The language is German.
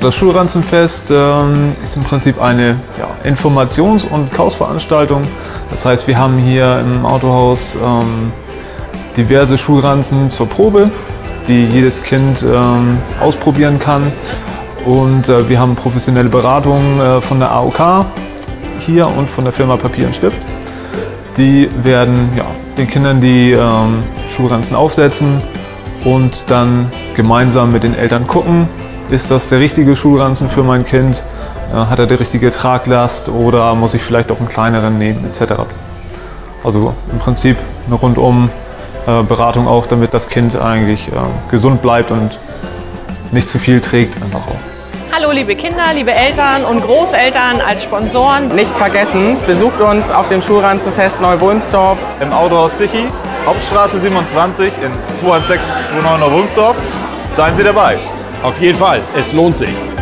Das Schulranzenfest ähm, ist im Prinzip eine ja, Informations- und Kaufveranstaltung. Das heißt, wir haben hier im Autohaus ähm, diverse Schulranzen zur Probe, die jedes Kind ähm, ausprobieren kann. Und äh, wir haben professionelle Beratung äh, von der AOK hier und von der Firma Papier und Stift. Die werden ja, den Kindern die ähm, Schulranzen aufsetzen und dann gemeinsam mit den Eltern gucken, ist das der richtige Schulranzen für mein Kind, äh, hat er die richtige Traglast oder muss ich vielleicht auch einen kleineren nehmen etc. Also im Prinzip eine rundum äh, Beratung auch, damit das Kind eigentlich äh, gesund bleibt und nicht zu viel trägt einfach auch. Hallo liebe Kinder, liebe Eltern und Großeltern als Sponsoren. Nicht vergessen, besucht uns auf dem Schulranzenfest Neu-Wulmsdorf. Im Autohaus Sichi, Hauptstraße 27 in 21629 Wulmsdorf. Seien Sie dabei. Auf jeden Fall, es lohnt sich.